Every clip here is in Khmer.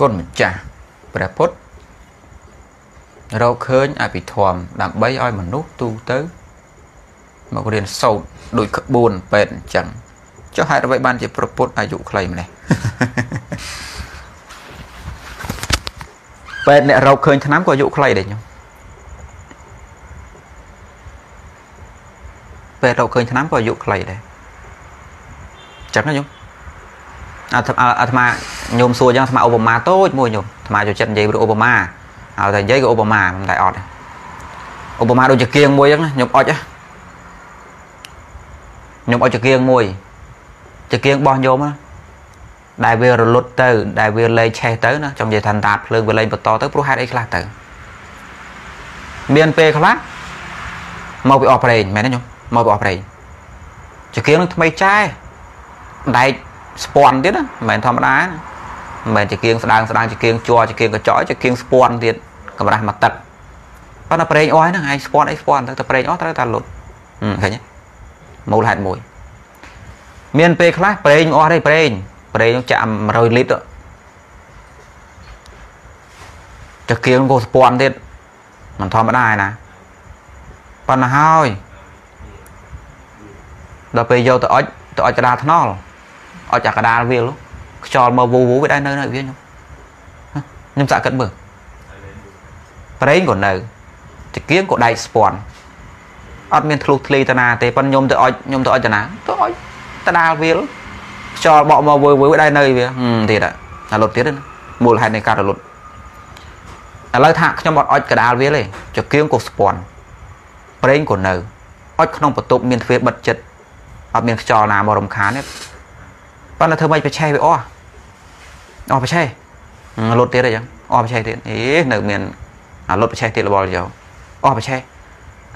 គុណម្ចាស់ព្រះពុទ្ធរកឃើញអភិធម្មដើម្បីឲ្យមនុស្សទូទៅ មករៀនសូត្រដូចក្បួនពេទ្យអញ្ចឹងចុះហេតុអ្វីបានជាប្រពុតអាយុខ្លីម្នេះពេទ្យអ្នករកឃើញឆ្នាំក៏អាយុខ្លីដែរខ្ញុំពេទ្យរកឃើញឆ្នាំក៏អាយុខ្លីដែរចឹងណាខ្ញុំ អាអាត្មាញោមសួរចឹងអាត្មាឧបមាតូចមួយញោមអាត្មាចូលចិត្តនិយាយឧបមាឲ្យតែនិយាយក៏ឧបមាមិនតែអត់ឧបមាដូចជាគៀងមួយចឹងខ្ញុំអុចខ្ញុំអុចចគៀងមួយចគៀងបោះញោមដែលវារលត់ទៅ ដែលវាលែងឆេះទៅណាចង់និយាយថាតាតភ្លើងវាលែងបន្តទៅព្រោះហេតុអីខ្លះទៅមានពេលខ្លះមកពីអស់ប្រេងមែនទេញោមមកពីអស់ប្រេងចគៀងនឹងថ្មីចែដែក ស្ពាន់ទៀតណាមិនមែនធម្មតាណាមិនមែនចង្គៀងស្ដាងស្ដាងចង្គៀងជ័រចង្គៀងកញ្ចក់ចង្គៀងស្ពាន់ទៀតកម្រាស់មកទឹកប៉ុន្តែប្រេងអស់ហ្នឹងឯងស្ពាន់អីស្ពាន់ទៅតែប្រេងអស់ត្រូវតែលុតឃើញទេមូលហេតុមួយមានពេលខ្លះប្រេងអស់ទេប្រេងប្រេងចាក់100លីត្រចង្គៀងក៏ស្ពាន់ទៀតមិនធម្មតាឯណាប៉ុន្តែហើយដល់ពេលយកទៅអុចទៅអុចកដាលថ្នល់ អុចអាកដាលវាលខ្យល់មកវូវូវាដែរនៅនៅវាខ្ញុំខ្ញុំសាក់គិតមើលប្រេងក៏នៅចង្គៀងក៏ដែកស្ពាន់អត់មានធ្លុះធ្លីតាណាទេប៉ុន្តែខ្ញុំទៅអុចខ្ញុំទៅអុចតាណាទៅអុចតដាលវាលខ្យល់បក់មកវើវើដែរនៅវាទៀតអាលុតទៀតមូលហេតុនៃការរលត់ឥឡូវថាខ្ញុំអត់អុចកដាលវាទេចង្គៀងក៏ស្ពាន់ប្រេងក៏នៅអុចក្នុងបន្ទប់មានទ្វារបិទចិត្តអត់មានខ្យល់ណាមករំខានទេ ប៉ុន្តែធ្វើម៉េចប្រឆេះវាអស់អស់ប្រឆេះលុតទៀតអីចឹងអស់ប្រឆេះទៀតអេនៅមានអាលុតប្រឆេះទៀតលបលយកអស់ប្រឆេះ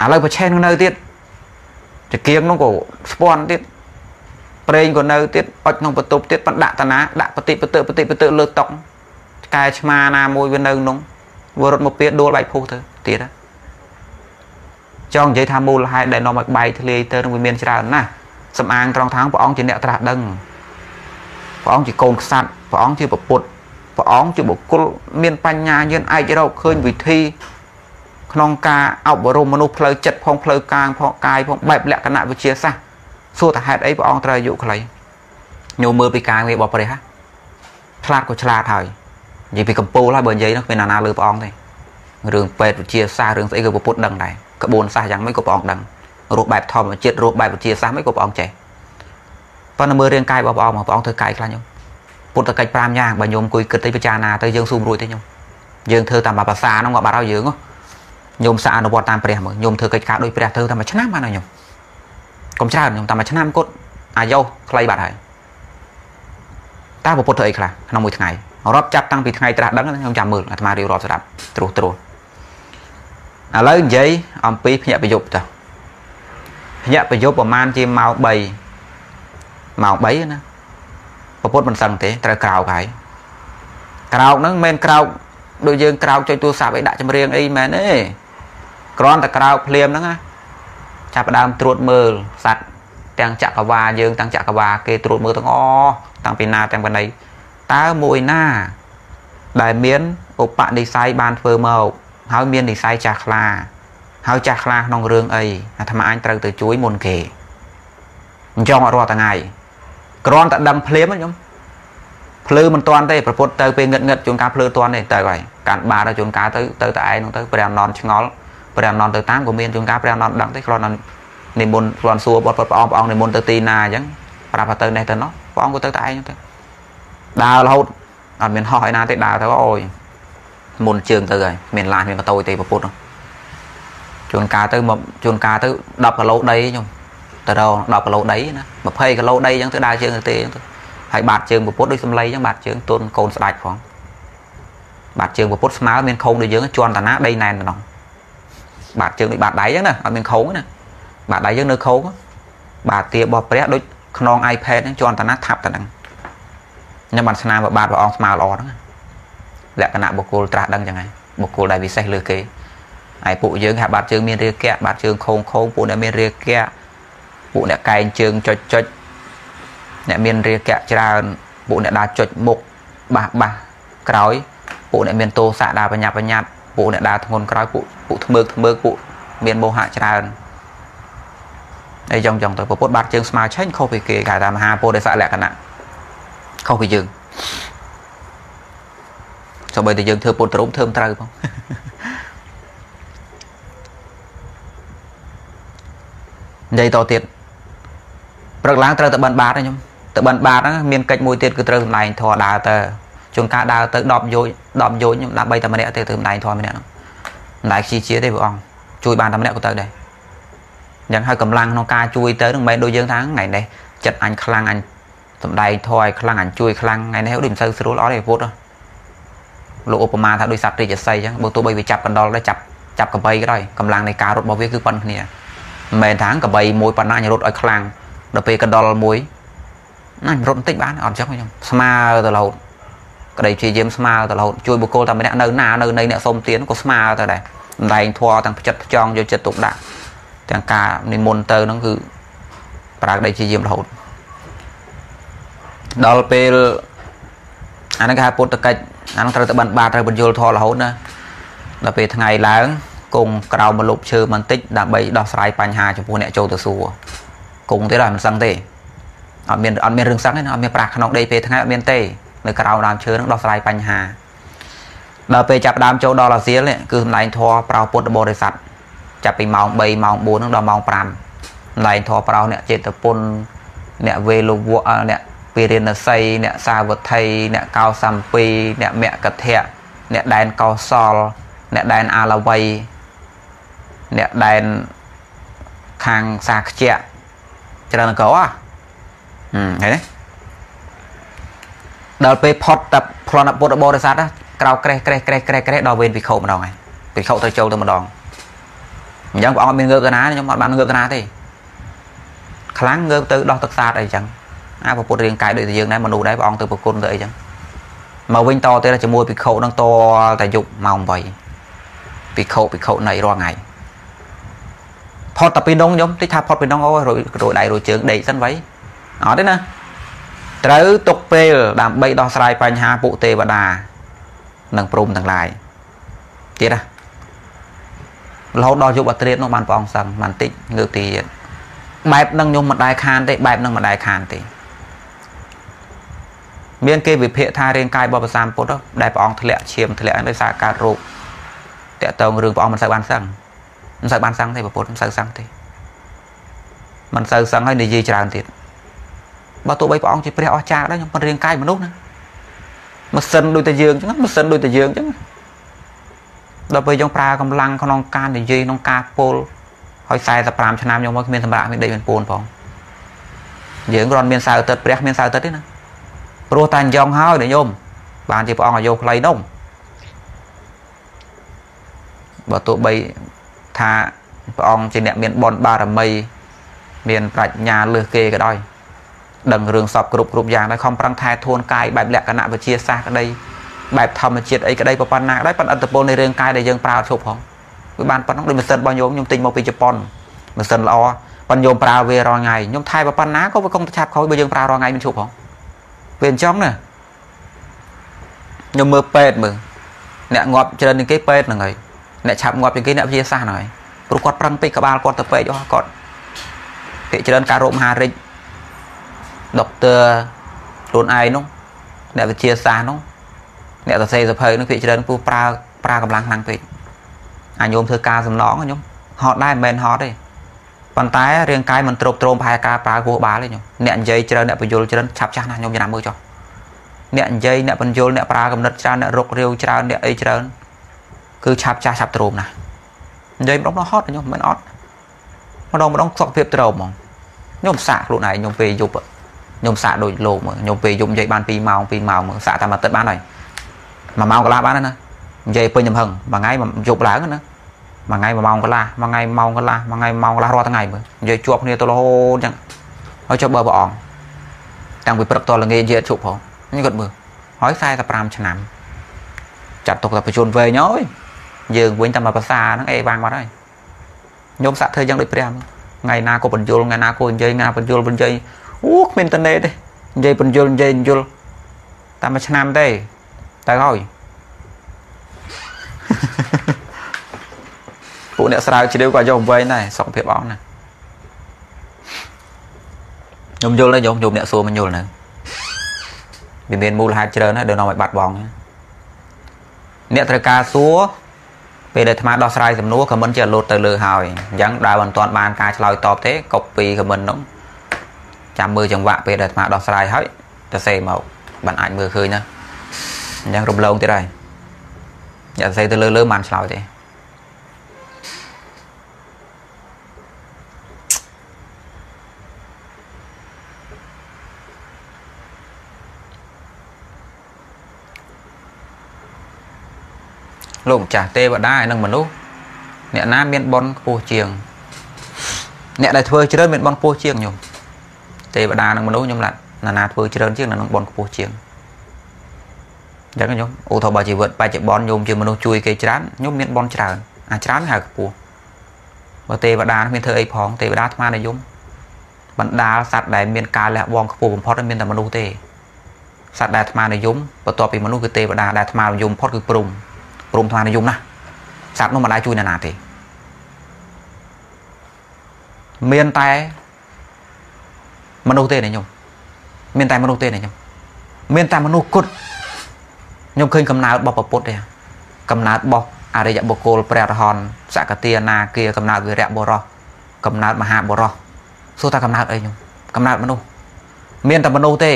ឥឡូវប្រឆេះនោះនៅទៀតចង្គៀងនោះក៏ស្ពាន់ទៀតប្រេងក៏នៅទៀតអុចក្នុងបន្ទប់ទៀតបណ្ដាក់តាណាដាក់បតិបតិបតិបតិលើតុកឆ្កែឆ្មាណាមួយវានៅក្នុងវារត់មកពៀដួលបែកភុះទៅទៀតចង់និយាយថាមូលហេតុដែលនាំឲ្យបែកធ្លាយទៅនឹងវាមានច្រើនណាស់សំអាងត្រង់ថាងព្រះអង្គជាអ្នកត្រាស់ដឹង ព្រះអង្គជាកូនក្សត្រព្រះអង្គជាប្រពុតព្រះអង្គជាបុគ្គលមានបញ្ញាញាណឯករកឃើញវិធីក្នុងការអប់រំមនុស្សផ្លូវចិត្តផងផ្លូវកាយផងកាយផងបែបលក្ខណៈវិទ្យាសាស្ត្រសួរតហេតុអីព្រះអង្គត្រូវអាយុខ្លីញោមមើលពីការងាររបស់ព្រះហ่ะឆ្លាតក៏ឆ្លាតហើយនិយាយពីកម្ពុជាហើយបើនិយាយនោះគ្មានណាណាលើព្រះអង្គទេរឿងពេទ្យវិទ្យាសាស្ត្ររឿងស្អីក៏ពុទ្ធដឹងដែរក្បួនសាស្ត្រយ៉ាងម៉េចក៏ព្រះអង្គដឹងរស់បែបធម្មជាតិរស់បែបវិទ្យាសាស្ត្រមិនក៏ព្រះអង្គចេះ ប៉ុន្តែមើលរាងកាយរបស់ព្រះអង្គព្រះអង្គធ្វើកាយខ្លះខ្ញុំពុទ្ធកិច្ច5យ៉ាងបើញោមអង្គុយគិតទៅពិចារណាទៅយើងស៊ូមរួចទេខ្ញុំយើងធ្វើតាមភាសាហ្នឹងក៏បាត់ហើយយើងញោមសាអនុវត្តតាមព្រះមើលញោមធ្វើកិច្ចការដូចព្រះធ្វើតែមួយឆ្នាំបានហើយញោមកុំច្រើនញោមតែមួយឆ្នាំគត់អាយុខ្លីបាត់ហើយតើពុទ្ធធ្វើអីខ្លះក្នុងមួយថ្ងៃរាប់ចាប់តាំងពីថ្ងៃត្រាស់ដឹងខ្ញុំចាំមើលអាត្មារៀបរាប់ស្ដាប់ត្រួសត្រួសឥឡូវនិយាយអំពីភ្នាក់ប្រយុទ្ធទៅភ្នាក់ប្រយុទ្ធប្រហែលជាម៉ោង3 ម៉ោង3ណាពពុទ្ធមិនសឹងទេត្រូវក្រោកហើយក្រោកហ្នឹងមិនមែនក្រោកដូចយើងក្រោកចុចទូរស័ព្ទអីដាក់ចម្រៀងអីមែនទេគ្រាន់តែក្រោកភ្លាមហ្នឹងណាចាប់ផ្ដើមត្រួតមើលសัตว์ទាំងចក្រវាលយើងទាំងចក្រវាលគេត្រួតមើលទាំងអស់តាំងពីណាទាំងបណ្ណីតើមួយណា ដែលមានឧបនិស្ស័យបានធ្វើមកហើយមាននិស្ស័យចាស់ខ្លាហើយចាស់ខ្លាក្នុងរឿងអីអាត្មាអញត្រូវទៅជួយមុនគេអញ្ចឹងអត់រាល់ថ្ងៃ គ្រាន់តែដឹងភ្លាមខ្ញុំភ្លឺមិនតាន់ទេប្រពុតទៅពេលងឹតងឹតជួនកាលភ្លឺតាន់ទេទៅហើយកាន់បាទៅជួនកាលទៅទៅតែឯងនោះទៅព្រះអនន្តឆ្ងល់ព្រះអនន្តទៅតាមក៏មានជួនកាលព្រះអនន្តដឹងទេគ្រាន់តែនិមន្តគ្រាន់សួរបុត្រព្រះអង្គព្រះអង្គនិមន្តទៅទីណាអញ្ចឹងប្រាប់ទៅនេះទៅនោះព្រះអង្គក៏ទៅតែឯងទៅដើររហូតអត់មានហោះឯណាទេដើរទៅអូយមុនជើងទៅហើយមានឡានមានកតូចទេប្រពុតជួនកាលទៅមកជួនកាលទៅ10គីឡូដីខ្ញុំ ទៅរក10គីឡូដីណា20គីឡូដីអញ្ចឹងទៅដើរជើងទៅទេអញ្ចឹងទៅហើយបាតជើងពពុតដូចសំឡីអញ្ចឹងបាតជើងទុនកូនស្ដាច់ផងបាតជើងពពុតស្មើមានខោងដូចយើងជន់តាណាដីណែនតំណងបាតជើងដូចបាតដៃអញ្ចឹងណាអត់មានខោងណាបាតដៃយើងនៅខោងបាតទារបស់ព្រះដូចខ្នង iPad ហ្នឹងជន់តាណាថាប់តាហ្នឹងខ្ញុំបានស្នាមបាតព្រះអង្គស្មើល្អហ្នឹងលក្ខណៈបុគ្គលត្រាស់ដឹងចឹងហើយបុគ្គលដែលពិសេសលើគេហើយពួកយើងហាក់បាតជើងមានរាគៈបាតជើងខោងខោងពួកដែលមានរាគៈ ពួកអ្នកកែងជើងចុចចុចអ្នកមានរាគៈច្រើនពួកអ្នកដើរចុចមុខបាសបាសក្រោយពួកអ្នកមានទោសៈដើរបញ្ញាប់បញ្ញត្តិពួកអ្នកដើរធ្ងន់ក្រោយពួកពួកថ្មើកថ្មើកពួកមានមោហៈច្រើនអីចឹងចឹងទៅពុទ្ធបាត់ជើងស្មាឆេញខុសពីគេគេថាមហាពោធិសៈលក្ខណៈខុសពីយើងសូម្បីតែយើងធ្វើពុទ្ធរូបធ្វើមិនត្រូវផងនិយាយតទៀត ព្រឹកឡើងត្រូវទៅបិណ្ឌបាតខ្ញុំទៅបិណ្ឌបាតហ្នឹងមានកិច្ចមួយទៀតគឺត្រូវសម្ដែងធម៌ដើរទៅជួនកាលដើរទៅ10យោជ10យោជខ្ញុំដើម្បីតែម្នាក់ទេទៅសម្ដែងធម៌ម្នាក់ហ្នឹងមិនដែលខ្ជិះជាទេព្រះអង្គជួយបានតែម្នាក់ក៏ទៅដែរយ៉ាងហើយកម្លាំងក្នុងការជួយទៅនឹងមិនមែនដូចយើងថាថ្ងៃនេះចិត្តអញខ្លាំងអញសំដែងធម៌ឲ្យខ្លាំងអញជួយខ្លាំងថ្ងៃនេះដូចមិនសូវស្រួលអត់ទេពុទ្ធលោកឧបមាថាដូចសត្វរាជសីអញ្ចឹងបើទោះបីវាចាប់កណ្ដុរដែរចាប់ចាប់កបីក៏ដោយកម្លាំងនៃការរត់របស់វាគឺប៉ុនគ្នាមិនមែនថាកបីមួយប៉ុណ្ណាញរត់ឲ្យខ្លាំង ដល់ពេលកណ្ដុរមួយណាញរត់បន្តិចបានអត់អញ្ចឹងខ្ញុំស្មើទៅរហូតក្តីព្យាយាមស្មើទៅរហូតជួយបុគ្គលតែម្នាក់នៅណានៅនៃអ្នកសុំទានក៏ស្មើទៅដែរសម្ដែងធွာទាំងផ្ចិតផ្ចង់យកចិត្តទុកដាក់ទាំងការនិមន្តទៅហ្នឹងគឺប្រើក្តីព្យាយាមរហូតដល់ពេលអាហ្នឹងគេហៅពុទ្ធកិច្ចអាហ្នឹងត្រូវតែបានបាតត្រូវបញ្យលធររហូតណាដល់ពេលថ្ងៃឡើងគង់ក្រោមមលុបឈើបន្តិចដើម្បីដោះស្រាយបញ្ហាចំពោះអ្នកចូលទៅសួរ គង់ទេដល់មិនសឹងទេអត់មានអត់មានរឿងសឹងទេអត់មានប្រាស់ក្នុងដេកពេលថ្ងៃអត់មានទេនៅក្រោមដើមឈើនឹងដោះស្រាយបញ្ហាដល់ពេលចាប់ដើមចូលដល់អាសៀលនេះគឺសម្ដែងធរប្រោពុទ្ធបរិស័ទចាប់ពីម៉ោង3ម៉ោង4នឹងដល់ម៉ោង5សម្ដែងធរប្រោអ្នកចេតពុនអ្នកវេលវៈអ្នកពីរិណស័យអ្នកសាវត្ថីអ្នកកោសំពីអ្នកមគ្គធៈអ្នកដែនកោសល អ្នកដែនអាឡវ័យអ្នកដែនខាងសាខ្ជាក់ ច្រើនកោហ៎ឃើញទេដល់ពេលផុតតែប្លន់ពុទ្ធបរិស័ទក្រៅក្រេះក្រេះក្រេះក្រេះក្រេះដល់វេនភិក្ខុម្ដងហើយភិក្ខុត្រូវចូលទៅម្ដងអញ្ចឹងព្រះអង្គអត់មានងើបទៅណាខ្ញុំអត់បានងើបទៅណាទេខ្លាំងងើបទៅដោះទឹកសាតអីចឹងអាពុទ្ធរាងកាយដូចតែយើងដែរមនុស្សដែរព្រះអង្គទៅប្រគុណទៅអីចឹងមកវិញតទៀតជាមួយភិក្ខុនឹងតតែយប់ម៉ោង8ភិក្ខុភិក្ខុនៃរាល់ថ្ងៃ ផុតតែពីដងខ្ញុំតិចថាផុតពីដងអូយរួយរួយដៃរួយជើងដេកសិនໄວអត់ទេណាត្រូវទុកពេលដើម្បីដោះស្រាយបញ្ហាពួកទេវតានិងព្រំទាំងឡាយទៀតណារហូតដល់យប់អត្រានោះបានព្រះអង្គសឹងបានតិចងើបទៀតបែបនឹងខ្ញុំមិនដែលខានទេបែបនឹងមិនដែលខានទេមាន គេវិភាគថារាងកាយបបសាមពុទ្ធដែលព្រះអង្គធ្លាក់ឈាមធ្លាក់ដោយសារកើតរោគតកតងរឿងព្រះអង្គមិនសូវបានសឹង មិនសូវបានសឹងទេពុទ្ធមិនសូវសឹងទេមិនសូវសឹងហើយនិយាយច្រើនទៀតបើទោះបីព្រះអង្គជាព្រះអស្ចារ្យដែរខ្ញុំប៉ុនរាងកាយមនុស្សណាម៉ាស៊ីនដូចតែយើងអញ្ចឹងម៉ាស៊ីនដូចតែយើងអញ្ចឹងដល់ពេលយើងប្រើកម្លាំងក្នុងការនិយាយក្នុងការពោលហើយ45ឆ្នាំខ្ញុំមកគ្មានសម្រាប់មានដេកមានពូនផងយើងគ្រាន់មានសៅទឹកព្រះមានសៅទឹកទេណាព្រោះតែអញ្ចឹងហើយញោមបានជាព្រះអង្គអាយុខ្លីនោះបើទោះបី ថាព្រះអង្គជាអ្នកមានបុណ្យបារមី មានប្រាជ្ញាលើសគេក៏ដោយដឹងរឿងសពគ្រប់គ្រប់យ៉ាងដែរខំប្រឹងថែធួនកាយបែបលក្ខណៈវិទ្យាសាស្ត្រក្តីបែបធម្មជាតិអីក្តីប៉ុណ្ណាក៏ដោយប៉ុន្តែអត្តពលនៃរឿងកាយដែលយើងប្រើឈប់ផងវាបានប៉ុណ្ណឹងដូចម៉ាស៊ីនរបស់ញោមខ្ញុំទិញមកពីជប៉ុនម៉ាស៊ីនល្អប៉ុន្តែញោមប្រើវារាល់ថ្ងៃខ្ញុំថែប៉ុណ្ណាក៏វាកុំទៅឆាប់ខូចបើយើងប្រើរាល់ថ្ងៃមិនឈប់ផងវាអញ្ចឹងណាខ្ញុំមើលពេទ្យមើលអ្នកងាប់ច្រើនជាងគេពេទ្យហ្នឹងហើយ អ្នកឆាប់ងាប់ជាងគេអ្នកវិទ្យាសាស្ត្រហ្នឹងហើយព្រោះគាត់ប្រឹងពេកក្បាលគាត់ទៅពេកអស់គាត់ភាគច្រើនការរោគមហារិទ្ធដុកទ័រខ្លួនឯងនោះអ្នកវិទ្យាសាស្ត្រនោះអ្នកសរសេរសភៅនោះភាគច្រើនពូប្រើប្រើកម្លាំងខ្លាំងពេកអាញោមធ្វើការសំណងខ្ញុំហត់ដែរមិនមែនហត់ទេប៉ុន្តែរាងកាយមិនទ្រពទ្រោមប្រហែលការប្រើគោះបាលទេខ្ញុំអ្នកនិយាយច្រើនអ្នកបញ្យលច្រើនឆាប់ចាស់ណាស់ខ្ញុំចំណាំមើលចុះអ្នកនិយាយអ្នកបញ្យលអ្នកប្រើកំណត់ច្រើនអ្នករុករាវច្រើនអ្នកអីច្រើន គឺឆាប់ចាស់ឆាប់ទ្រោមណាស់និយាយម្ដងដល់ហត់ខ្ញុំមិនអត់ម្ដងម្ដងសុខភាពទ្រោមហ្មងខ្ញុំសាកខ្លួនឯងខ្ញុំពេលយប់ខ្ញុំសាកដូចលោកមើលខ្ញុំពេលយប់និយាយបាន2ម៉ោង2ម៉ោងមើលសាកតាមអាទិត្យបានហើយ1ម៉ោងកន្លះបានហើយណានិយាយពេញចំហឹងមួយថ្ងៃយប់ឡើងណាមួយថ្ងៃ1ម៉ោងកន្លះមួយថ្ងៃម៉ោងកន្លះមួយថ្ងៃម៉ោងកន្លះរាល់ថ្ងៃមើលនិយាយជាប់គ្នាទៅរហូតអញ្ចឹងហើយចុះបើព្រះអង្គតាំងពីព្រឹកតល្ងាចនិយាយជប់ផងនេះគាត់មើលហើយ45ឆ្នាំចាត់ទុកថាបញ្ជនវែងហើយ យើងវិញតែមកភាសាហ្នឹងអេវាងបាត់ហើយខ្ញុំសាក់ធ្វើយ៉ាងដូចព្រះថ្ងៃណាក៏បញ្យលថ្ងៃណាក៏និយាយថ្ងៃណាបញ្យលបញ្យាយអូគ្មានតនេទេនិយាយបញ្យលនិយាយបញ្យលតែមួយឆ្នាំទេតែទៅហើយពួកអ្នកស្រាវជ្រាវក៏យកវែងដែរសុខភាពអស់ណាខ្ញុំយល់ដែរខ្ញុំខ្ញុំអ្នកសួរមិនយល់នៅវាមានមូលហេតុច្រើនហើយដែលនាំឲ្យបាត់បង់អ្នកត្រូវការសួរ ពេលដែលអាត្មាដោះស្រាយសំណួរខមមិនជាលោតទៅលើហើយអញ្ចឹងដើរមិនទាន់បានការឆ្លើយតបទេកុបពីខមមិននោះចាំមើលចង្វាក់ពេលដែលអាត្មាដោះស្រាយហើយទៅសេមកបានអាចមើលឃើញណាអញ្ចឹងរំលងទៀតហើយអ្នកសេទៅលើលើបានឆ្លើយទេ លោកម្ចាស់ទេវតាហើយនិងមនុស្សអ្នកណាមានបនខ្ពស់ជាង អ្នកដែលធ្វើច្រើនមានបនខ្ពស់ជាងខ្ញុំទេវតានិងមនុស្សខ្ញុំឡាត់ណាណាធ្វើច្រើនជាងនឹងបនខ្ពស់ជាងអញ្ចឹងខ្ញុំឧទាហរណ៍បើជីវិតបច្ចុប្បន្នខ្ញុំជាមនុស្សជួយគេច្រើនខ្ញុំមានបនច្រើនអាច្រើនហៅខ្ពស់បើទេវតាមានធ្វើអីផងទេវតាអាត្មានិយមបណ្ដាលសត្វដែលមានការលះបង់ខ្ពស់បំផុតមានតែមនុស្សទេសត្វដែលអាត្មានិយមបន្ទាប់ពីមនុស្សគឺទេវតាដែលអាត្មានិយមបំផុតគឺព្រំ ព្រមថ្មនិយមណាស់សត្វនោះមិនដែលជួយអ្នកណាទេមានតែមនុស្សទេណាខ្ញុំមានតែមនុស្សទេណាខ្ញុំមានតែមនុស្សគុតខ្ញុំឃើញកំណើតរបស់ពុទ្ធទេកំណើតរបស់អរិយបុគ្គលព្រះរហន្តសកតិនាគាកំណើតវិរៈបុរសកំណើតមហាបុរសសួរថាកំណើតអីខ្ញុំកំណើតមនុស្សមានតែមនុស្សទេ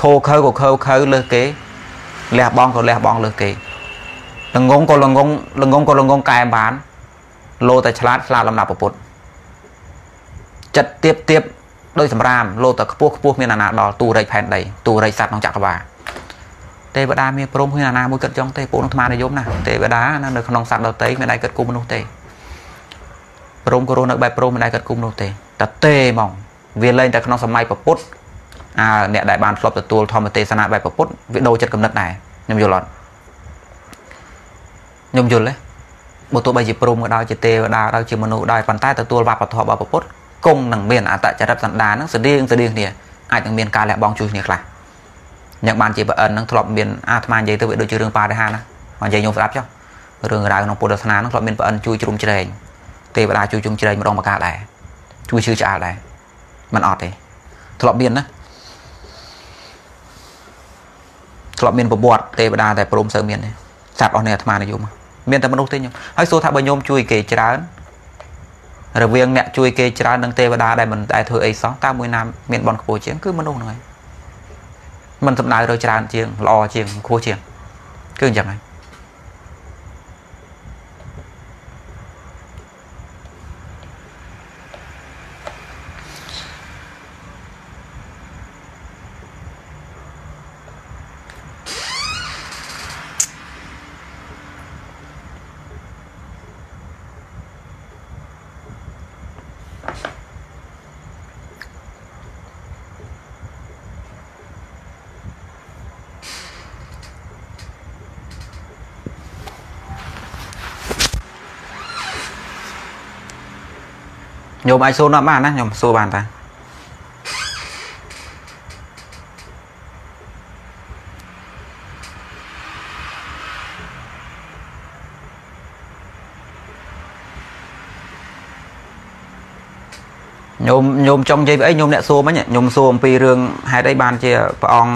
ខោខើក៏ខើខើលើសគេលះបងក៏លះបងលើសគេ ល្ងងក៏ល្ងងល្ងងក៏ល្ងងកែបានលោតែឆ្លាតឆ្លាតលំដាប់ពុទ្ធចិត្តទៀបទៀបដោយសម្រាមលោតែខ្ពស់ខ្ពស់មានអាណាដល់ទូរែកផែនដីទូរែកសត្វក្នុងចក្រវាលទេវតាមានព្រមហ៊ានអាណាមួយគិតចង់ទេពួកនោះអាត្មានិយមណាទេវតានៅក្នុងសត្វដទៃមិនដែលគិតគុំមនុស្សទេព្រមក៏រស់នៅបែបព្រមមិនដែលគិតគុំមនុស្សទេតែទេហ្មងវាលែងតែក្នុងសម័យពុទ្ធអើអ្នកដែលបានធ្លាប់ទទួលធម្មទេសនាបែបពុទ្ធវាដូរចិត្តគំនិតដែរខ្ញុំយល់អត់ ខ្ញុំយល់ទេបើទោះបីជាព្រមក៏ដោយជាទេវតាដោយជាមនុស្សដោយប៉ុន្តែទទួលវប្បធម៌របស់ពុទ្ធគង់នឹងមានអតចរិតសន្តានហ្នឹងស្តៀងស្តៀងគ្នាអាចនឹងមានការលះបង់ជួយគ្នាខ្លះយ៉ាងបានជាប្រអិនហ្នឹងធ្លាប់មានអាត្មានិយាយទៅវាដូចជារឿងបរិហាណាមកនិយាយខ្ញុំស្ដាប់ចុះរឿងរ៉ាវក្នុងពុទ្ធសាសនាហ្នឹងធ្លាប់មានប្រអិនជួយជ្រុំជ្រែងទេវតាជួយជ្រុំជ្រែងម្ដងម្កាលដែរជួយឈឺឆ្អាលដែរมันអត់ទេធ្លាប់មានណាធ្លាប់មានប្រវត្តិទេវតាតែព្រមសើមានទេ សត្វអស់នៃអាត្មានិយមមានតែមនុស្សទេខ្ញុំហើយសួរថាបើញោមជួយគេច្រើនរវាងអ្នកជួយគេច្រើននឹងទេវតាដែលមិនដែលធ្វើអីសោះតើមួយណាមានបនខ្ពស់ជាងគឺមនុស្សហ្នឹងហើយមិនសំដៅទៅច្រើនជាងល្អជាងខ្ពស់ជាងគឺអញ្ចឹងហើយ ញោមអាចសួរណាបានណាខ្ញុំសួរបានតាញោមញោមចង់និយាយពីអីញោមអ្នកសួរមិញញោមសួរអំពីរឿងហេតុអីបានជាព្រះអង្គ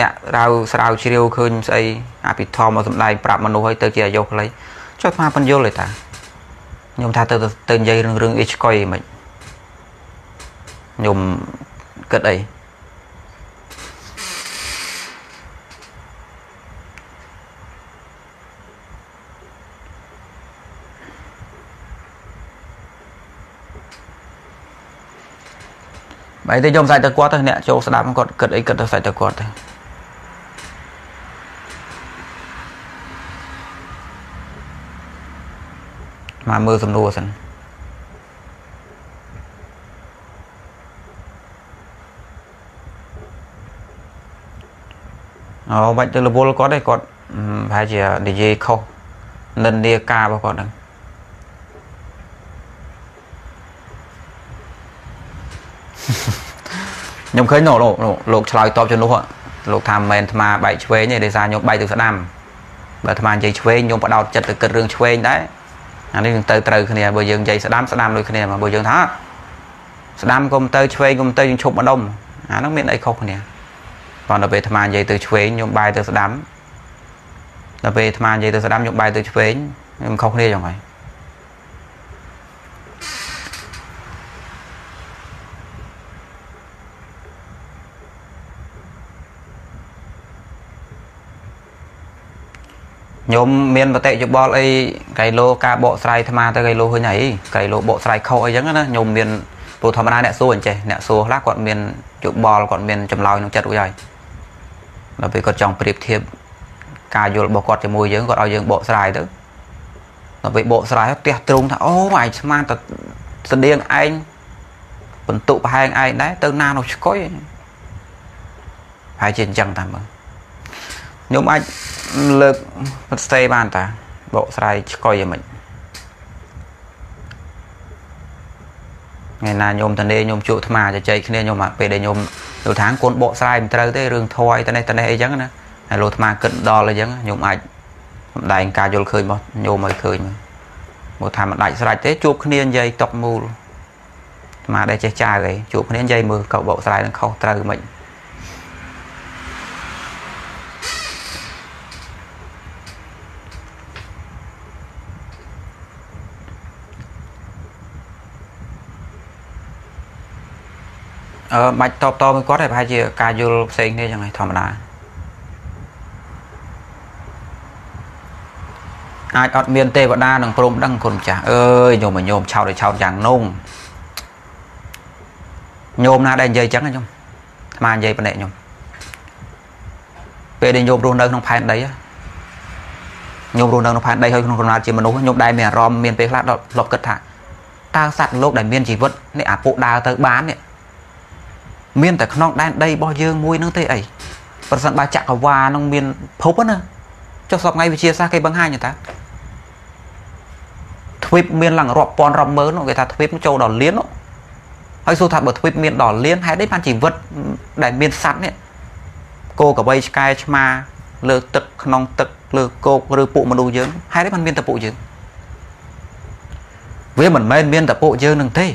អ្នករាវស្រាវជ្រាវឃើញស្អីអភិធម្មមកសំដែងប្រាប់មនុស្សឲ្យទៅជាអាយុខ្លីចុះស្មាបញ្យល់ទេតា ខ្ញុំថាទៅទៅនិយាយរឿងរឿងអីឆ្កុយមិនខ្ញុំគិតអីបើទៅខ្ញុំសាច់ទៅគាត់ទៅអ្នកចូលស្ដាប់គាត់គិតអីគិតទៅសាច់ទៅគាត់ទៅ មកមើលសំណួរសិនអូបាច់ទៅរវល់គាត់ទេគាត់ប្រហែលជានិយាយខុសនិន្នាការរបស់គាត់ហ្នឹងខ្ញុំឃើញនោះលោកឆ្លើយតបជំនួសលោកថាមិនមែនអាត្មាបែកឆ្វេងទេដោយសារខ្ញុំបែកទៅស្ដាំបើអាត្មានិយាយឆ្វេងខ្ញុំបដោតចិត្តទៅគិតរឿងឆ្វេងដែរ អានេះនឹងទៅត្រូវគ្នាបើយើងនិយាយស្ដាំស្ដាំដូចគ្នាមកបើយើងថាស្ដាំកុំទៅឆ្វេងកុំទៅយើងឈប់ម្ដុំអាហ្នឹងមានអីខុសគ្នា còn ដល់ពេលអាត្មានិយាយទៅឆ្វេងខ្ញុំបែរទៅស្ដាំដល់ពេលអាត្មានិយាយទៅស្ដាំខ្ញុំបែរទៅឆ្វេងខ្ញុំខុសគ្នាយ៉ាងម៉េច ខ្ញុំមានមតិយោបល់អីកៃឡូការបកស្រាយអាត្មាទៅកៃឡូឃើញអីកៃឡូបកស្រាយខុសអីចឹងណាខ្ញុំមានព្រោះធម្មតាអ្នកសួរអញ្ចេះអ្នកសួរខ្លះគាត់មានយោបល់គាត់មានចម្លើយក្នុងចិត្តរួចហើយដល់ពេលគាត់ចង់ប្រៀបធៀបការយល់របស់គាត់ជាមួយយើងគាត់ឲ្យយើងបកស្រាយទៅដល់ពេលបកស្រាយផ្ទះទ្រង់ថាអូឯងស្មានតែស្តៀងឯងបន្ទុកប្រហែងឯងដែរទៅណានោះឆ្កុយហើយជាអញ្ចឹងតាមមើល ខ្ញុំអាចលើកស្ទេបានតាបកស្រាយឆ្កុយយ៉ាងម៉េចថ្ងៃណាញោមតនេញោមជួបអាត្មាជជែកគ្នាញោមពេលដែលញោមយល់ថាកូនបកស្រាយមិនត្រូវទេរឿងធွာយតនេះតនេះអីចឹងណាហើយលោកអាត្មាគិតដល់អីចឹងញោមអាចសម្ដែងការយល់ឃើញរបស់ញោមឲ្យឃើញមកថាមិនដាច់ស្រេចទេជួបគ្នានិយាយតុកមូលអាត្មាដែលចេះចៅអីជួបគ្នានិយាយមើលកោបកស្រាយនឹងខុសត្រូវមិន អឺបាច់តបតមួយគាត់តែប្រហែលជាការយល់ផ្សេងគ្នាចឹងហើយធម្មតាអាចអត់មានទេវតានឹងព្រមដឹងគុណម្ចាស់អើយញោមញោមឆោតឲ្យឆោតយ៉ាងនងញោមណាដែលនិយាយចឹងខ្ញុំអាត្មានិយាយប៉ុណ្ណេះខ្ញុំពេលដែលញោមរស់នៅក្នុងផែនដីញោមរស់នៅក្នុងផែនដីហើយក្នុងកំណត់ជាមនុស្សញោមដែលមានអារម្មណ៍មានពេលខ្លះដល់លប់គិតថាតើសត្វលោកដែលមានជីវិតនេះអាពុដើរទៅបាននេះ មានតែក្នុងដែនដីរបស់យើងមួយនឹងទេអីប្រសិនបើចក្រវាលនឹងមានភពណាចុះសពថ្ងៃវិជាសាស្ត្រគេបង្ហាញតាទ្វីបមានឡើងរាប់ពាន់រាប់ម៉ឺនគេថាទ្វីបចូលដល់លានហើយសួរថាបើទ្វីបមានដល់លានហេតុអីបានជីវិតដែលមានសត្វនេះគោកបីឆ្កែឆ្មាលើទឹកក្នុងទឹកលើគោកឬពួកមនុស្សយើងហេតុអីបានមានតែពួកយើងវាមិនមែនមានតែពួកយើងនឹងទេ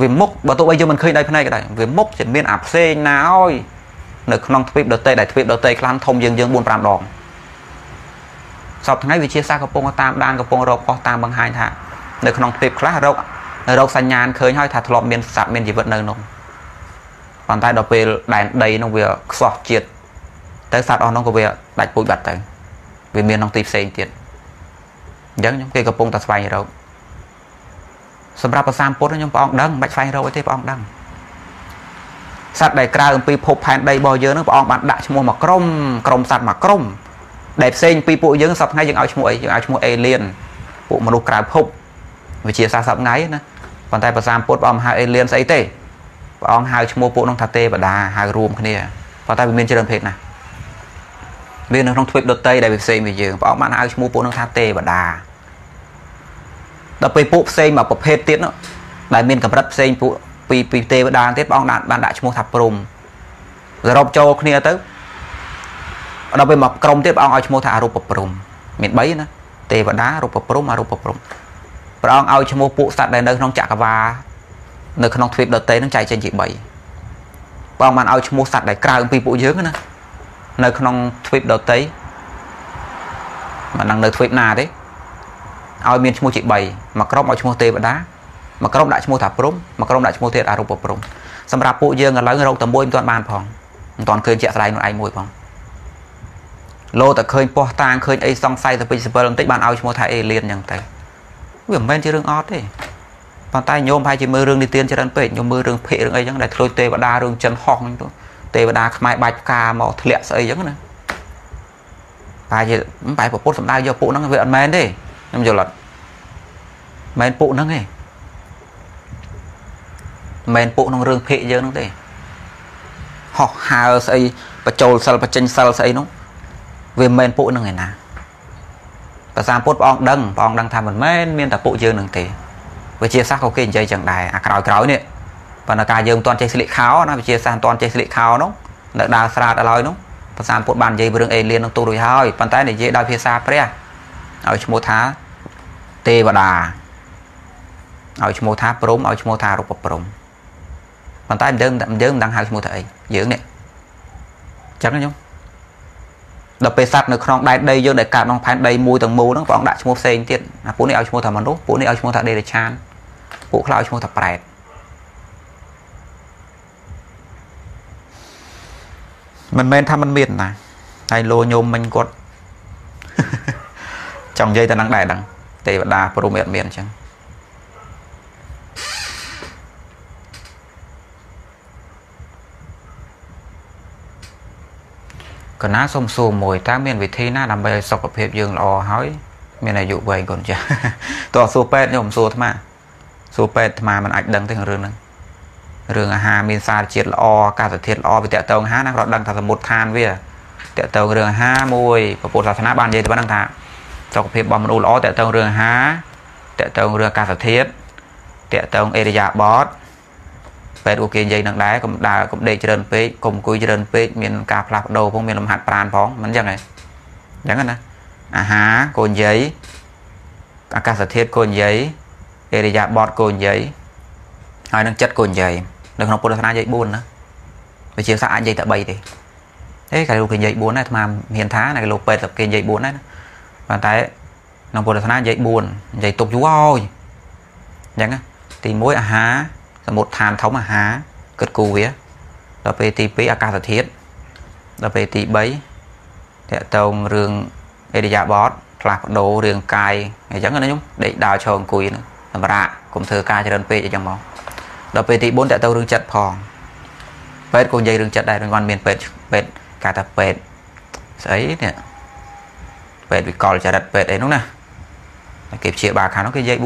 វាមុខបើទោះបីយើងមិនឃើញដៃភ្នែកក៏ដោយវាមុខជាមានអាផ្សេងណាហើយនៅក្នុងទ្វីបដតេដែលទ្វីបដតេខ្លាំងធំយើងយើង4 5ដងសពថ្ងៃវិជាសាស្ត្រកំពុងតាមដានកំពុងរកអស់តាមបង្ហាញថានៅក្នុងទ្វីបខ្លះរករកសញ្ញាណឃើញហើយថាធ្លាប់មានសត្វមានជីវិតនៅនោះប៉ុន្តែដល់ពេលដែនដីនោះវាខ្សោះជាតិទៅសត្វអស់នោះក៏វាដាច់ពូជបាត់ទៅវាមានក្នុងទីផ្សេងទៀតអញ្ចឹងខ្ញុំគេកំពុងតែស្វែងរក សម្រាប់ប្រសាមពុទ្ធខ្ញុំព្រះអង្គដឹងមិនបាច់ស្វែងរកអីទេព្រះអង្គដឹងសត្វដែលក្រៅអំពីភពផែនដីរបស់យើងនឹងព្រះអង្គបានដាក់ឈ្មោះមកក្រុមក្រុមសត្វមកក្រុមដែលផ្សេងពីពួកយើងសប្តាហ៍យើងឲ្យឈ្មោះអីយើងឲ្យឈ្មោះអេលៀនពួកមនុស្សក្រៅភពវិជាសាស្ត្រសប្តាហ៍ថ្ងៃណាប៉ុន្តែប្រសាមពុទ្ធព្រះអង្គហៅអេលៀនស្អីទេព្រះអង្គហៅឈ្មោះពួកនោះថាទេវតាហៅរួមគ្នាប៉ុន្តែវាមានច្រើនភេទណាវានៅក្នុងទ្វីបដតីដែលវាផ្សេងពីយើងព្រះអង្គបានហៅឈ្មោះពួកនោះថាទេវតា ដល់ពេលពួកផ្សេងមកប្រភេទទៀតនោះដែលមានកម្រិតផ្សេងពួកពីពីទេវតាទៀតព្រះអង្គបានដាក់ឈ្មោះថាព្រំសរុបចូលគ្នាទៅដល់ពេលមកក្រុមទៀតព្រះអង្គឲ្យឈ្មោះថាអរូបព្រំមាន3ណាទេវតារូបព្រំអរូបព្រំព្រះអង្គឲ្យឈ្មោះពួកសត្វដែលនៅក្នុងចក្រវាលនៅក្នុងទ្វីបដតេនឹងចែកចេញជា3ព្រះអង្គបានឲ្យឈ្មោះសត្វដែលក្រៅពីពួកយើងណានៅក្នុងទ្វីបដតេមិនដឹងនៅទ្វីបណាទេ ឲ្យមានឈ្មោះជា3មួយក្រុមឲ្យឈ្មោះទេវតាមួយក្រុមដាក់ឈ្មោះថាព្រំមួយក្រុមដាក់ឈ្មោះទៀតអរូបព្រំសម្រាប់ពួកយើងឥឡូវរកតែមួយមិនទាន់បានផងមិនទាន់ឃើញជាក់ស្ដែងនោះឯងមួយផងលោតែឃើញពោះតាងឃើញអីសង្ស័យទៅពេជ្រសិពិលបន្តិចបានឲ្យឈ្មោះថាអេលៀនអញ្ចឹងទៅវាមិនមែនជារឿងអត់ទេប៉ុន្តែញោមប្រហែលជាមើលរឿងនិទានច្រើនពេកញោមមើលរឿងភេករឿងអីចឹងដែលធ្លុយទេវតារឿងចិនហោះហ្នឹងទៅទេវតាខ្មែរបាច់ផ្កាមកធ្លាក់ស្អីចឹងណាប្រហែលជាបែបប្រពុតសំដៅយកពួកហ្នឹងវាអត់មែនទេ ខ្ញុំយល់អត់មិនពួកហ្នឹងទេមិនពួកក្នុងរឿងភេកយើងហ្នឹងទេហោះហើស្អីបញ្ចូលសិលបញ្ចេញសិលស្អីនោះវាមិនមែនពួកហ្នឹងឯណាភាសាពុទ្ធព្រះអង្គដឹងព្រះអង្គដឹងថាមិនមែនមានតែពួកយើងនឹងទេវិជាសាស្ត្រក៏គេនិយាយចឹងដែរអាក្រោយក្រោយនេះប៉ុន្តែការយើងមិនទាន់ចេះស្លៀកខោណាវិជាសាស្ត្រមិនទាន់ចេះស្លៀកខោនោះនៅដើរស្រាតដល់ហើយនោះប្រសាពុទ្ធបាននិយាយរឿងអេលៀននឹងទូរួចហើយប៉ុន្តែនិយាយដោយភាសាព្រះឲ្យឈ្មោះថា ទេវតាឲ្យឈ្មោះថាព្រំឲ្យឈ្មោះថារូបព្រំប៉ុន្តែយើងយើងមិនដឹងហៅឈ្មោះថាអីយើងនេះចឹងខ្ញុំដល់ពេលសត្វនៅក្នុងដែនដីយើងដែលកើតក្នុងផែនដីមួយទាំងមូលហ្នឹងព្រះអង្គដាក់ឈ្មោះផ្សេងទៀតអាពួកនេះឲ្យឈ្មោះថាមនុស្សពួកនេះឲ្យឈ្មោះថាដេរឆានពួកខ្លះឲ្យឈ្មោះថាប្រែតមិនមែនថាมันមានណាហើយលោញោមមិញគាត់ចង់និយាយតែនឹងដែរដឹង ទេវតាព្រមអត់មានអញ្ចឹងកណាសុំសួរមួយតើមានវិធីណាដើម្បីឲ្យសុខភាពយើងល្អហើយ មានអាយុវែងកូនចាតោះសួរពេទ្យខ្ញុំសួរអាត្មាសួរពេទ្យអាត្មាមិនអាចដឹងទេរឿងហ្នឹងរឿងអាហារមានសារជាតិល្អអាកាសធាតុល្អវាតកតងអាហារណាគាត់ដឹងថាសមុទ្រឋានវាតកតងរឿងអាហារមួយពុទ្ធសាសនាបាននិយាយទៅប៉ុណ្្នឹងថា សុខភាពរបស់មនុស្សល្អតកតងរឿងអាហារតកតងរឿងអាកាសធាតុតកតងអេរិយាបថពេទ្យក៏គេនិយាយនឹងដែរកុំដើរកុំដេកច្រើនពេកកុំអង្គុយច្រើនពេកមានការផ្លាស់ប្ដូរផងមានលំហាត់ប្រាណផងមិនអញ្ចឹងហ៎អញ្ចឹងណាអាហារក៏និយាយអាកាសធាតុក៏និយាយអេរិយាបថក៏និយាយហើយនឹងចិត្តក៏និយាយនៅក្នុងពុទ្ធសាសនានិយាយ4ណាវិជាសាស្ត្រអាចនិយាយតែ3ទេអេកាលលោកគេនិយាយ4ណាអាត្មាមានថាណាលោកពេទ្យគេនិយាយ4ណា ប៉ុន្តែក្នុងពុទ្ធសាសនានិយាយ4និយាយទុកយូរហើយអញ្ចឹងទី1អាហារសមុទ្រឋានធំអាហារគិតគូវាដល់ពេលទី2អាកាសធាតុដល់ពេលទី3តកតងរឿងអេរិយាបថផ្លាស់ប្ដូររឿងកាយអញ្ចឹងណាខ្ញុំដេកដើរឈរអង្គុយសម្រាប់កុំធ្វើការច្រើនពេកអញ្ចឹងមកដល់ពេលទី4តកតងរឿងចិត្តផងពេទ្យក៏និយាយរឿងចិត្តដែរមិនបានមានពេទ្យពេទ្យកាថាពេទ្យស្អីនេះ ពេទ្យវិកលចរិតពេទ្យអីនោះណាគេព្យាបាលខាងនោះគេនិយាយ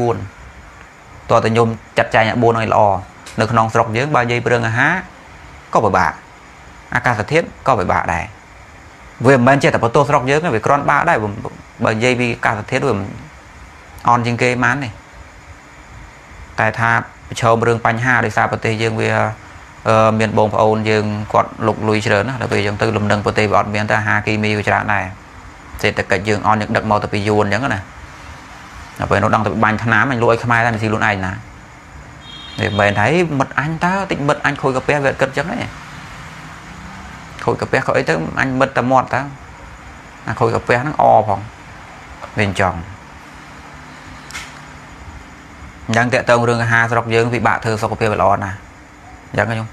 4តើតញោមចាត់ចែងឲ្យ4ឲ្យល្អនៅក្នុងស្រុកយើងបើនិយាយពីរឿងអាហារក៏ពិបាកអាកាសធាតុក៏ពិបាកដែរវាមិនមែនចេះតែបន្ទោសស្រុកយើងទេវាគ្រាន់បាក់ដែរបើនិយាយពីអាកាសធាតុវាអន់ជាងគេបានទេតែថាប្រឈមរឿងបញ្ហាដោយសារប្រទេសយើងវាមានបងប្អូនយើងគាត់លុកលុយច្រើនណាដល់ពេលយើងទៅលំនឹងប្រទេសវាអត់មានតែអាហារគីមីវាច្រើនដែរ សេដ្ឋកិច្ចយើងអន់យើងដឹកមកទៅពីយួនអញ្ចឹងណាដល់ពេលនោះដឹងទៅបាញ់ថ្នាំអញលក់ឲ្យខ្មែរតែមិនស៊ីខ្លួនឯងណាវាមិនមែនថាមិត្តអញតើតិចមិត្តអញខូចកាពះវាគិតអញ្ចឹងទេខូចកាពះក៏អីទៅអញមិត្តតែមាត់តើអាខូចកាពះហ្នឹងអផងវាអញ្ចឹងអញ្ចឹងតកតងរឿងអាហារស្រុកយើងពិបាកធ្វើសុខភាពល្អណាស់អញ្ចឹងខ្ញុំ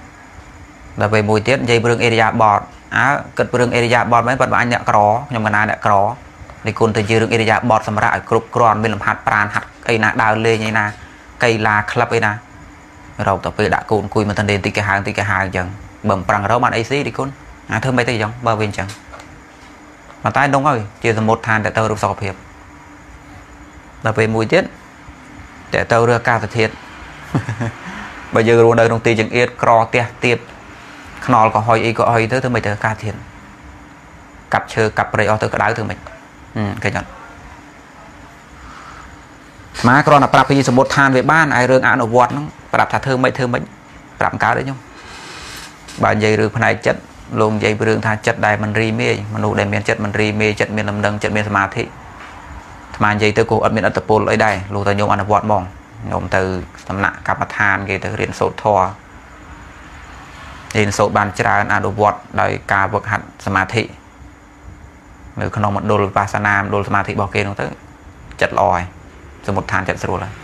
ដល់ពេលមួយទៀតនិយាយរឿងអេរិយាបត អើគិតរឿងអេរិយាបតមែនប៉ុន្តែអញអ្នកក្រខ្ញុំកណាអ្នកក្រនេះគុណទៅជារឿងអេរិយាបតសម្រាប់ឲ្យគ្រប់គ្រាន់មានលំហាត់ប្រានហាត់អីណាដើរលេងអីណាកីឡាក្លឹបអីណារោគទៅពេលដាក់កូនគួយមកទន្លេតិចកហាងតិចកហាងអញ្ចឹងបើមិនប្រាំងរោបានអីស៊ីទីគុណអាធ្វើមិនទៅអញ្ចឹងបើវិញអញ្ចឹងប៉ុន្តែដងហើយជាសមុទ្រឋានតទៅរូបសុខភាពដល់ពេលមួយទៀតតើទៅរឿងអាកាសធាតុបើយើងរស់នៅក្នុងទីចង្អៀតក្រផ្ទះទៀត ខ្នល់ក៏ហុយអីក៏ហុយទៅធ្វើមិនទៅអាកាសធាតុកាប់ឈើកាប់ព្រៃអស់ទៅក្តៅធ្វើមិនឃើញអត់ស្មាគ្រាន់តែប្រាប់ពីសមុទ្រឋានវាបានហើយរឿងអនុវត្តហ្នឹងប្រាប់ថាធ្វើមិនធ្វើមិនប្រាប់កើតទេខ្ញុំបើនិយាយរឿងផ្នែកចិត្តលោកនិយាយពីរឿងថាចិត្តដែលមិនរីមេមនុស្សដែលមានចិត្តមិនរីមេចិត្តមានលំនឹងចិត្តមានសមាធិថ្មនិយាយទៅក៏អត់មានអត្តពលអីដែរលោកតែញោមអនុវត្តហ្មងញោមទៅសំណាក់កម្មដ្ឋានគេទៅរៀនសូត្រធម៌ រៀនសូត្របានច្រើនអនុវត្តដោយការវឹកហាត់សមាធិនៅក្នុងមណ្ឌលវិបស្សនាមណ្ឌលសមាធិរបស់គេនោះទៅចិត្តល្អហើយសមុទ្រឋានចិត្តស្រួលហើយ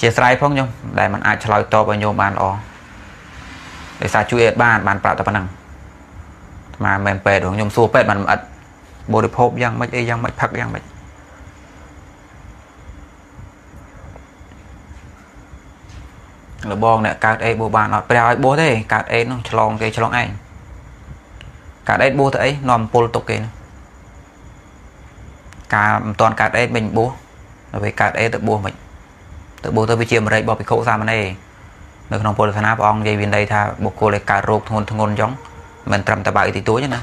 ជាស្រ័យផងញោមដែលมันអាចឆ្លើយតបឲ្យញោមបានល្អដោយសារជួយឲ្យបានបានប្រាប់តែប៉ុណ្ណឹងស្មានមែនពេទ្យរបស់ខ្ញុំសួរពេទ្យបានមិនអត់បរិភោគយ៉ាងម៉េចអីយ៉ាងម៉េចផឹកយ៉ាងម៉េច លបងអ្នកកើតអេបោះបានអត់ព្រះឲ្យបោះទេកើតអេនោះឆ្លងគេឆ្លងឯងកើតអេបោះទៅអីនាំពលទុកគេការមិនតាន់កើតអេមិញបោះដល់ពេលកើតអេទៅបោះមិនទៅបោះទៅវាជាមរេចរបស់ភិក្ខុសាមណេរនៅក្នុងពុទ្ធសាសនាព្រះអង្គនិយាយវិន័យថាបុគ្គលដែលកើតរោគធ្ងន់ធ្ងរអញ្ចឹងមិនត្រឹមតែបើកទីទួចទេណា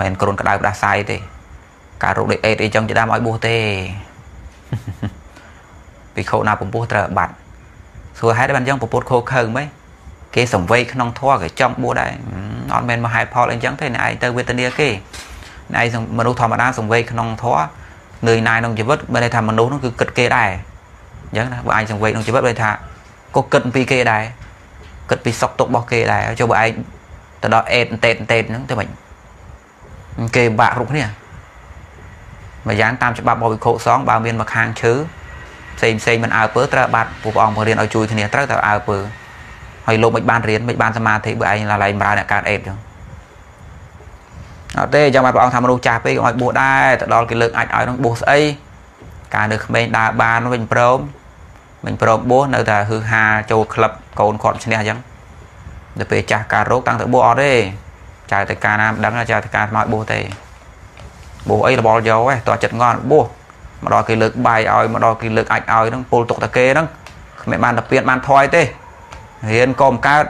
មិនគ្រូនក្តៅផ្ដាសាយទេការរោគដូចអេតអីចឹងជាដើមឲ្យបួសទេភិក្ខុណាពំពោះត្រូវបាត់ សួរហេតុបានចឹងពពុទ្ធខោខើមិន គេសង្វេគក្នុងធម៌គេចង់បួសដែរអត់មែនមកហេតុផលអីចឹងទេអ្នកឯងទៅវេទនាគេអ្នកឯងមនុស្សធម្មតាសង្វេគក្នុងធម៌នឿយណាយក្នុងជីវិតមានន័យថាមនុស្សនោះគឺគិតគេដែរអញ្ចឹងណាបើឯងសង្វេគក្នុងជីវិតមានថាក៏គិតពីគេដែរគិតពីសុខទុក្ខរបស់គេដែរចុះបើឯងទៅដល់អេតអេតអេតហ្នឹងទៅមិនគេបាក់គ្រប់គ្នាម្យ៉ាងតាមច្បាប់របស់វិខុសងបើមានមួយខាងឈឺ ផ្សេងផ្សេងមិនអើពើត្រូវបាត់ពួកព្រះអង្គបង្រៀនឲ្យជួយគ្នាត្រូវតែអើពើហើយលោកមិនបានរៀនមិនបានសមាធិបើឯងឡាឡៃម្រើអ្នកកើតអេតចឹងអត់ទេចាំឲ្យព្រះអង្គថាមនុស្សចាស់ពេកឲ្យបួសដែរទៅដល់គេលើកអាចឲ្យនឹងបួសស្អីកាលនៅក្មេងដើរបានវិញព្រមវិញព្រមបួសនៅតែហឺហាចូលក្លឹបកូនគាត់ឈ្នះអញ្ចឹងទៅពេលចាស់ការរោគតាំងទៅបួសអត់ទេចៅទៅការណាមិនដឹងចៅទៅការមកបួសទេបួសអីរបល់យកឯងតោះចិត្តងន់បួស មកដល់គេលើកបាយឲ្យមកដល់គេលើកអាចឲ្យហ្នឹងពុលទុកតាគេហ្នឹងគ្មានបានទៅពៀនបានថយទេរៀនកុំកើត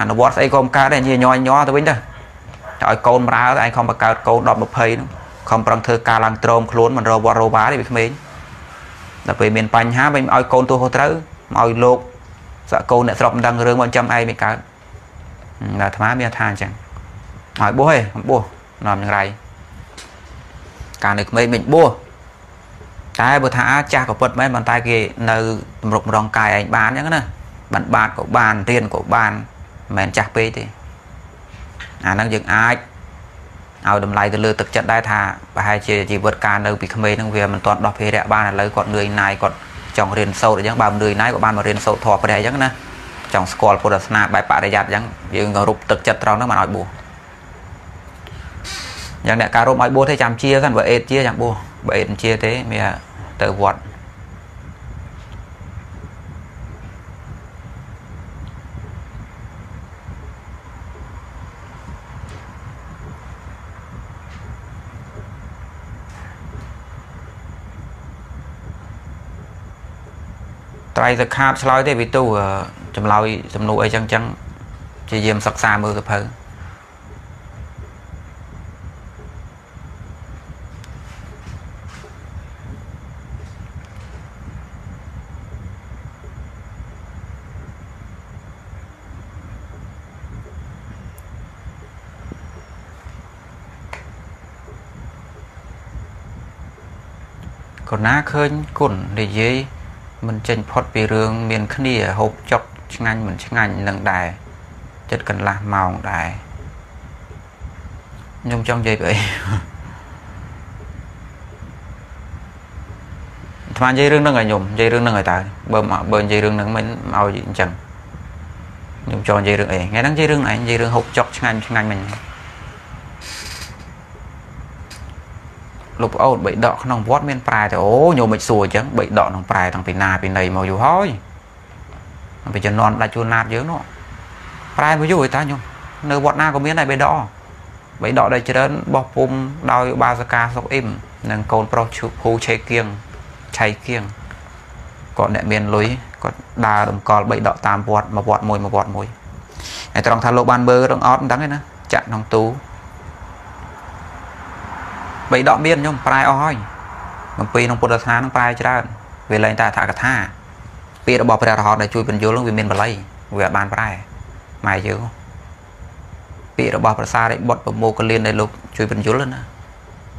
អនុវត្តស្អីកុំកើតទេញញយញទៅវិញទៅឲ្យកូនប្រើឯងខំបង្កើតកូន10 20ហ្នឹងខំប្រឹងធ្វើការឡើងត្រោមខ្លួនមិនរវត្តរវ៉ាទេវាក្មេងដល់ពេលមានបញ្ហាវិញឲ្យកូនទោះខុសត្រូវមកឲ្យលោកសាក់កូនអ្នកស្រុកមិនដឹងរឿងមកចាំឯងមិនកើតដល់អាត្មាមានថាអញ្ចឹងឲ្យបួសឯងបួសនាំយ៉ាងไรការនៅក្មេងមិនបួស តែបើថាចាស់ក៏ពិតមែនប៉ុន្តែគេនៅតម្រុកម្រងកាយឯងបានអញ្ចឹងណាបានបាតក៏បានរៀនក៏បានមិនមែនចាស់ពេកទេអាហ្នឹងយើងអាចឲ្យតម្លៃទៅលើទឹកចិត្តដែរថាប្រហែលជាជីវិតការនៅពីក្មេងហ្នឹងវាមិនទាន់ដោះភារៈបានឥឡូវគាត់នឿយណាយគាត់ចង់រៀនសូត្រអញ្ចឹងបើមិននឿយណាយក៏បានមករៀនសូត្រធម៌ព្រះអញ្ចឹងណាចង់ស្គាល់ពុទ្ធសាសនាបែបបរិយ័តអញ្ចឹងយើងក៏រົບទឹកចិត្តត្រង់ហ្នឹងមិនឲ្យបួសយ៉ាងអ្នកការរົບឲ្យបួសទេចាំជាសិនបើអេតជាចាំបួស បើអេតជាទេមានទៅវត្តត្រៃសខាតឆ្លើយទេវិទូចម្លើយសំណួរអីចឹងចឹងជាយាមសិក្សាមើលសភៅ ណាឃើញគុណនិយាយមិនចេញផុតពីរឿងមានគ្នាហូបចុកឆ្ងាញ់មិនឆ្ងាញ់នឹងដែរចិត្តកន្លះម៉ោងដែរខ្ញុំចង់និយាយពីអីថ្មនិយាយរឿងហ្នឹងឲ្យខ្ញុំនិយាយរឿងហ្នឹងឲ្យតើបើបើនិយាយរឿងហ្នឹងមិនឲ្យអញ្ចឹងខ្ញុំចង់និយាយរឿងអីថ្ងៃហ្នឹងនិយាយរឿងឯងនិយាយរឿងហូបចុកឆ្ងាញ់ឆ្ងាញ់មិញ លោកប្អូនបីដកក្នុងវត្តមានប្រែទៅអូញោមមិនសួរអញ្ចឹងបីដកក្នុងប្រែតាំងពីណាពីណីមកយូរហើយពីជំនាន់ដាច់ជួនណាតយើងនោះប្រែមកយូរឯតាញោមនៅវត្តណាក៏មានដែរបីដកបីដកដែលច្រើនបោះពុំដោយបាសកាសុកអ៊ីមនិងកូនប្រុសភូឆេគៀងឆៃគៀងគាត់អ្នកមានលុយគាត់ដើររំកល់បីដកតាមវត្តមួយវត្តមួយមួយវត្តមួយហើយត្រង់ថាលោកបានមើលរងអត់មិនដឹងទេណាចាក់ក្នុងទូ បីដកមានខ្ញុំប្រែអស់ហើយអំពីក្នុងពុទ្ធសាសនានឹងប្រែច្រើនវាលែងតែអត្ថកថាពាក្យរបស់ព្រះរហន្តដែលជួយបញ្យល់នឹងវាមានបល័យវាអត់បានប្រែម៉ែយើងពាក្យរបស់ប្រសារិបុត្រប្រមោកលៀនដែលលោកជួយបញ្យល់ណា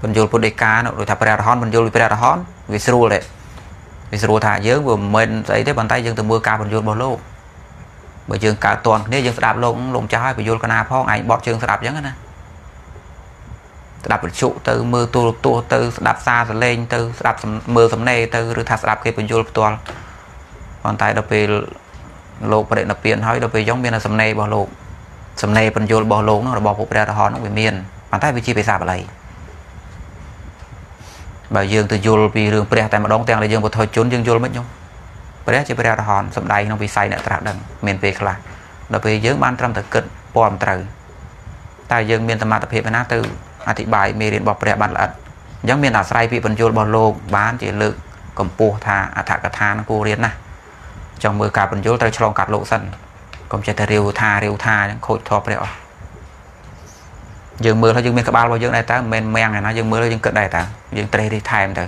បញ្យល់ពុទ្ធដីកាដូចថាព្រះរហន្តបញ្យល់ពីព្រះរហន្តវាស្រួលទេវាស្រួលថាយើងវាមិនមែនស្អីទេប៉ុន្តែយើងទៅមើលការបញ្យល់របស់លោកបើយើងកើតតន់គ្នាយើងស្ដាប់លោកលោកចាស់ហើយបញ្យល់កណាផងឯងបត់ជើងស្ដាប់អញ្ចឹងណា ស្ដាប់វិទ្យុទៅមើលទូរទស្សន៍ទៅស្ដាប់សារសលេងទៅស្ដាប់មើលសំណេរទៅឬថាស្ដាប់គេបញ្យល់ផ្ទាល់ប៉ុន្តែដល់ពេលលោកបរិណិព្វានហើយដល់ពេលយើងមានសំណេររបស់លោកសំណេរបញ្យល់របស់លោកនោះរបស់ពុទ្ធព្រះរហន្តនោះវាមានប៉ុន្តែវាជាភាសាបាលីបើយើងទៅយល់ពីរឿងព្រះតែម្ដងទាំងដែលយើងពុទ្ធជនយើងយល់មិនខ្ញុំព្រះជាព្រះរហន្តសំដែងក្នុងវិស័យអ្នកត្រាស់ដឹងមានពេលខ្លះដល់ពេលយើងបានត្រឹមតែគិតពណ៌មិនត្រូវតែយើងមានសមត្ថភាពណាទៅ អធិប្បាយមេរៀនរបស់ព្រះបានល្អិតអញ្ចឹងមានអាស្រ័យពីបញ្យលរបស់លោកបានជាលើកកម្ពស់ថាអធកថានឹងគួររៀនណាស់ចង់មើលការបញ្យលត្រូវឆ្លងកាត់លោកសិនកុំចេះតែរាវថារាវថាអញ្ចឹងខូចធម៌ព្រះអស់យើងមើលហើយយើងមានក្បាលរបស់យើងដែរតើមិនមែនមាំងឯណាយើងមើលហើយយើងគិតដែរតើយើងត្រេះរិះថែមទៅ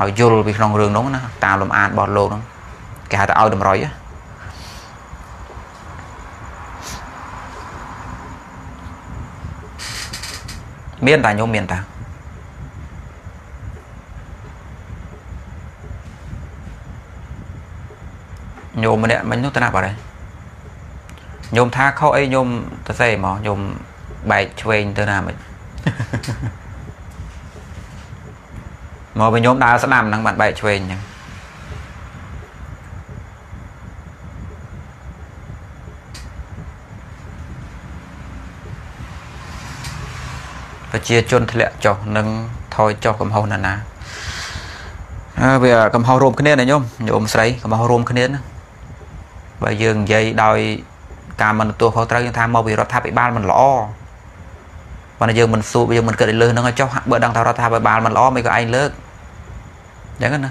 ឲ្យយល់ពីក្នុងរឿងនោះណាតាមលំអានរបស់លោកនោះគេហៅថាឲ្យតម្រុយណា មានតាញោមមានតាញោមម្នាក់មិញនោះទៅណាបាត់ហើយញោមថាខុសអីញោមទៅសេហ្មងញោមបែកឆ្វេងទៅណាមិនមកវិញញោមដើរស្ដាំហ្នឹងបានបែកឆ្វេងអញ្ចឹង ប្រជាជនធ្លាក់ចុះនិងថយចុះកំហុសណាណាអើវាកំហុសរួមគ្នាណាញោមញោមស្រីកំហុសរួមគ្នាណាបើយើងនិយាយដោយការមិនទទួលខុសត្រូវយើងថាមកពីរដ្ឋាភិបាលមិនល្អប៉ុន្តែយើងមិនសួរយើងមិនគិតឲ្យលើសហ្នឹងឲ្យចុះបើដឹងថារដ្ឋាភិបាលមិនល្អមិនក៏ឯងលើកអញ្ចឹងណា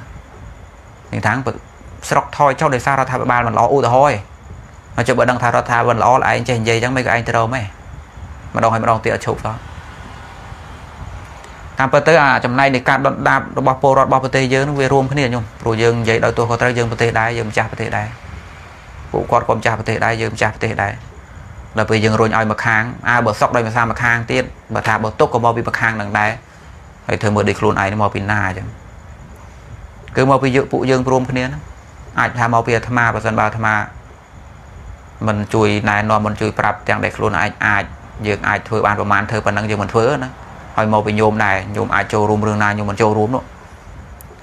នេះថាងស្រុកថយចុះដោយសាររដ្ឋាភិបាលមិនល្អឧទាហរណ៍ហើយចុះបើដឹងថារដ្ឋាភិបាលល្អឯងចេះនិយាយអញ្ចឹងមិនក៏ឯងទៅរមឯងម្ដងហើយម្ដងទៀតអត់ឈប់សោះ តាមពិតទៅអាចំណែកនៃការដុតដាបរបស់ពលរដ្ឋរបស់ប្រទេសយើងនឹងវារួមគ្នាខ្ញុំព្រោះយើងនិយាយដោយទោះខុសត្រូវយើងប្រទេសដែរយើងម្ចាស់ប្រទេសដែរពួកគាត់ក៏ម្ចាស់ប្រទេសដែរយើងម្ចាស់ប្រទេសដែរដល់ពេលយើងរុញឲ្យមកខាងអើបើសក់ដោយភាសាមកខាងទៀតបើថាបើទុកក៏មកពីមកខាងនឹងដែរហើយធ្វើមើលដូចខ្លួនឯងមកពីណាអញ្ចឹងគឺមកពីពួកយើងព្រមគ្នាហ្នឹងអាចថាមកពីអាត្មាបើសិនបើអាត្មាមិនជួយណែនាំមិនជួយប្រាប់ទាំងដែលខ្លួនឯងអាចយើងអាចធ្វើបានប្រមាណធ្វើប៉ុណ្ណឹងយើងមិនធ្វើណា ហើយមកពីញោមដែរញោមអាចចូលរួមរឿងណាញោមមិនចូលរួមនោះ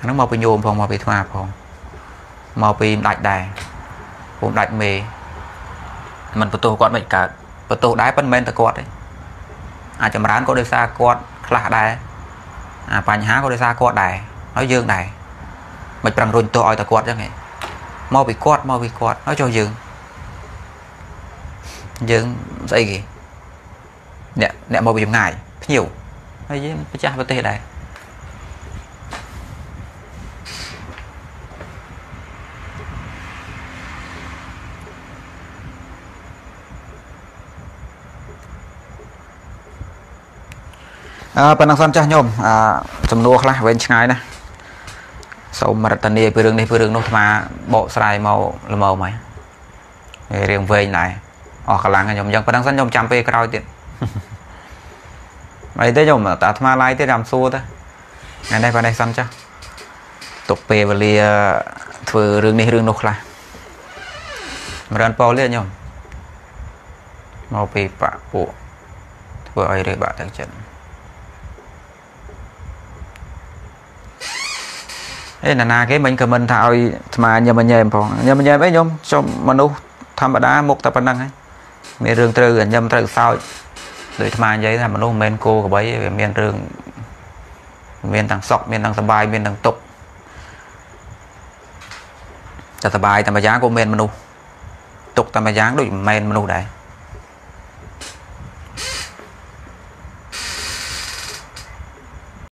ហ្នឹងមកពីញោមផងមកពីអាត្មាផងមកពីម្ដាច់ដែរពុំដាច់មេมันបន្ទោសគាត់មិនកើតបន្ទោសដែរប៉ុន្តែមិនតែគាត់ទេអាចចម្រើនក៏ដោយសារគាត់ខ្លះដែរអាបញ្ហាក៏ដោយសារគាត់ដែរហើយយើងដែរមិនប្រឹងរុញទោសឲ្យតែគាត់ចឹងហ៎មកពីគាត់មកពីគាត់ហើយចុះយើងយើងស្អីគេអ្នកអ្នកមកពីចម្ងាយភ្ញៀវ ហើយយើងម្ចាស់ប្រទេសដែរអឺប៉ុណ្ណឹងសិនចាស់ញោមអឺសំណួរខ្លះវែងឆ្ងាយណាសូមរតនាពីរឿងនេះពីរឿងនោះអាបកស្រាយមកល្មមហើយរៀងវែងដែរអស់កម្លាំងខ្ញុំអញ្ចឹងប៉ុណ្ណឹងសិនខ្ញុំចាំពេលក្រោយទៀត អីទេខ្ញុំតាអាត្មាឡាយទៀតចាំសួរទៅថ្ងៃនេះប៉ុណ្ណេះសិនចាស់ទុកពេលវេលាធ្វើរឿងនេះរឿងនោះខ្លះមរានប៉ូលទៀតខ្ញុំមកពីបាក់ពួកធ្វើឲ្យរើបាក់ទាំងចិត្តអេណានាគេមិញខមមិនថាឲ្យស្មាញឹមញែមផងញឹមញែមអីខ្ញុំខ្ញុំមនុស្សធម្មតាមុខតែប៉ុណ្្នឹងហើយមានរឿងត្រូវញឹមត្រូវសោច ដោយអាត្មានិយាយថាមនុស្សមិនមែនគោក្របីវាមានរឿងមានទាំងសុខមានទាំងសុបាយមានទាំងទុក្ខតែសុបាយតែម្យ៉ាងក៏មានមនុស្សទុក្ខតែម្យ៉ាងដូចមិនមែនមនុស្សដែរ